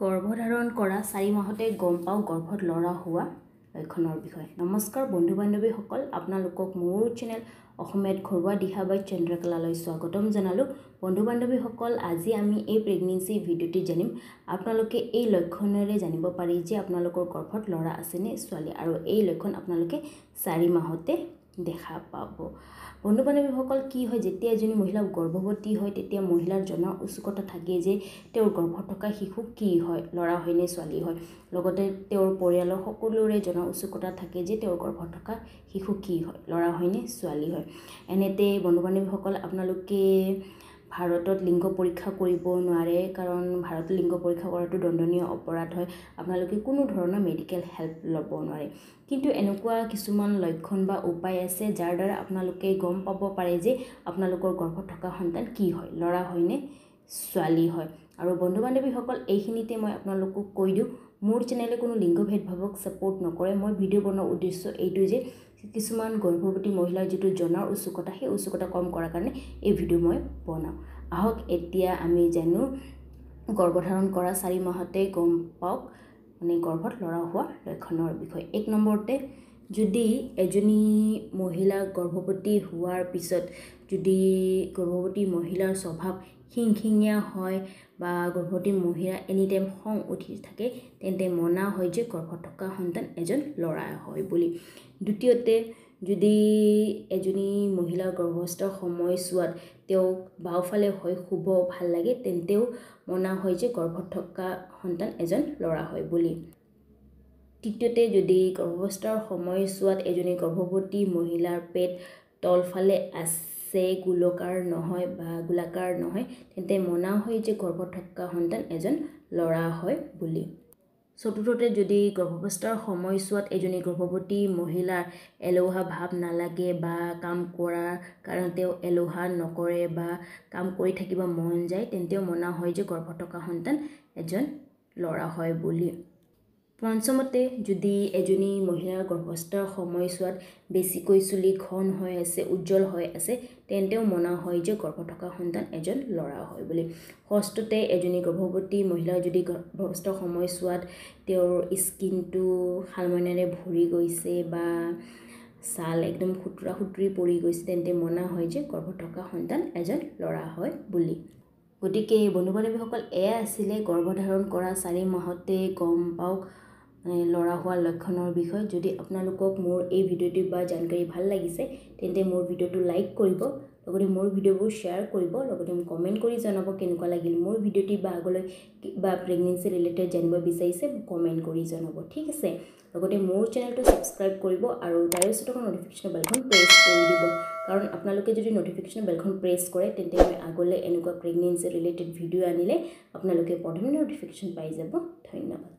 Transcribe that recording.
গৰ্ভধাৰণ কৰা চাৰি মাহতে গম পাওঁ গৰ্ভত ল'ৰা হোৱা লক্ষণৰ বিষয়ে। নমস্কাৰ বন্ধু বান্ধৱীসকল আপোনালোকক মোৰ চেনেল অসমীয়াত ঘৰুৱা দিহা বাই চন্দ্ৰকলালৈ স্বাগতম জনালোঁ। বন্ধু বান্ধৱীসকল আজি আমি এই প্ৰেগনেঞ্চি ভিডিঅ'টি জানিম। আপোনালোকে এই লক্ষণেৰে জানিব পাৰি যে আপোনালোকৰ গৰ্ভত ল'ৰা আছেনে ছোৱালী আৰু এই লক্ষণ আপোনালোকে চাৰি মাহতে দেখা পাব। বন্ধু বান্ধৱীসকল কি হয় যেতিয়া এজনী মহিলা গৰ্ভৱতী হয় তেতিয়া মহিলাৰ জনাৰ উৎসুকতা থাকে যে তেওঁৰ গৰ্ভত থকা শিশু কি হয় ল'ৰা হয়নে ছোৱালী হয়। লগতে তেওঁৰ পৰিয়ালৰ সকলোৰে জনাৰ উৎসুকতা থাকে যে তেওঁৰ গৰ্ভত থকা শিশু কি হয় ল'ৰা হয়নে ছোৱালী হয়। এনেতে বন্ধু বান্ধৱীসকল আপোনালোকে ভাৰতত লিংগ পৰীক্ষা কৰিব নোৱাৰে কাৰণ ভাৰতত লিংগ পৰীক্ষা কৰাটো দণ্ডনীয় অপৰাধ হয় আপোনালোকে কোনো ধৰণৰ মেডিকেল হেল্প ল'ব নোৱাৰে। কিন্তু এনেকুৱা কিছুমান লক্ষণ বা উপায় আছে যাৰ দ্বাৰা আপোনালোকে গম পাব পাৰে যে আপোনালোকৰ গৰ্ভত থকা সন্তান কি হয় ল'ৰা হয়নে ছোৱালী হয়। আৰু বন্ধু বান্ধৱীসকল এইখিনিতে মই আপোনালোকক কৈ দিওঁ মোৰ চেনেলে কোনো লিংগ ভেদভাৱক ছাপোৰ্ট নকৰে মই ভিডিঅ' বনোৱাৰ উদ্দেশ্য এইটো যে কিছুমান গৰ্ভৱতী মহিলাৰ যিটো জনাৰ উৎসুকতা সেই উৎসুকতা কম কৰাৰ কাৰণে এই ভিডিঅ' মই বনাওঁ। আহক এতিয়া আমি জানো গৰ্ভধাৰণ কৰা চাৰি মাহতে গম পাওক মানে গৰ্ভত ল'ৰা হোৱা লক্ষণৰ বিষয়ে। এক নম্বৰতে যদি এজনী মহিলা গৰ্ভৱতী হোৱাৰ পিছত যদি গৰ্ভৱতী মহিলাৰ স্বভাৱ খিংখিঙীয়া হয় বা গৰ্ভৱতী মহিলা এনি টাইম খং উঠি থাকে তেন্তে মনা হয় যে গৰ্ভত থকা সন্তান এজন ল'ৰা হয় বুলি। দ্বিতীয়তে যদি এজনী মহিলাৰ গৰ্ভস্থ সময়ছোৱাত তেওঁক বাওঁফালে হৈ শুব ভাল লাগে তেন্তেও মনা হয় যে গৰ্ভত থকা সন্তান এজন ল'ৰা হয় বুলি। তৃতীয়তে যদি গৰ্ভৱস্থাৰ সময়ছোৱাত এজনী গৰ্ভৱতী মহিলাৰ পেট তলফালে আছে গোলকাৰ নহয় বা গোলাকাৰ নহয় তেন্তে মনা হয় যে গৰ্ভত থকা সন্তান এজন ল'ৰা হয় বুলি। চতুৰ্থতে যদি গৰ্ভাৱস্থাৰ সময়ছোৱাত এজনী গৰ্ভৱতী মহিলাৰ এলেহুৱা ভাৱ নালাগে বা কাম কৰাৰ কাৰণে তেওঁ এলেহুৱা নকৰে বা কাম কৰি থাকিব মন যায় তেন্তেও মনা হয় যে গৰ্ভত থকা সন্তান এজন ল'ৰা হয় বুলি। পঞ্চমতে যদি এজনী মহিলাৰ গৰ্ভস্থৰ সময়ছোৱাত বেছিকৈ চুলি ঘন হৈ আছে উজ্জ্বল হৈ আছে তেন্তেও মনা হয় যে গৰ্ভত থকা সন্তান এজন ল'ৰা হয় বুলি। ষষ্ঠতে এজনী গৰ্ভৱতী মহিলাৰ যদি গৰ্ভস্থ সময়ছোৱাত তেওঁৰ স্কিনটো শালমইনাৰে ভৰি গৈছে বা ছাল একদম সুতুৰা সুতুৰি পৰি গৈছে তেন্তে মনা হয় যে গৰ্ভত থকা সন্তান এজন ল'ৰা হয় বুলি। গতিকে বন্ধু বান্ধৱীসকল এয়া আছিলে গৰ্ভধাৰণ কৰা চাৰি মাহতে গম পাওক ল'ৰা হোৱা লক্ষণৰ বিষয়ে যদি আপোনালোকক মোৰ এই ভিডিঅ'টি বা জানকাৰী ভাল লাগিছে তেন্তে মোৰ ভিডিঅ'টো লাইক কৰিব লগতে মোৰ ভিডিঅ'বোৰ শ্বেয়াৰ কৰিব লগতে মোক কমেণ্ট কৰি জনাব কেনেকুৱা লাগিল মোৰ ভিডিঅ'টি বা আগলৈ বা প্ৰেগনেঞ্চি ৰিলেটেড জানিব বিচাৰিছে কমেণ্ট কৰি জনাব ঠিক আছে? লগতে মোৰ চেনেলটো ছাবস্ক্ৰাইব কৰিব আৰু তাৰে ওচৰত থকা নটিফিকেশ্যন বেলখন প্ৰেছ কৰি দিব। কাৰণ আপোনালোকে যদি নটিফিকেশ্যন বেলখন প্ৰেছ কৰে তেন্তে মই আগলৈ এনেকুৱা প্ৰেগনেঞ্চি ৰিলেটেড ভিডিঅ' আনিলে আপোনালোকে প্ৰথমে নটিফিকেশ্যন পাই যাব। ধন্যবাদ।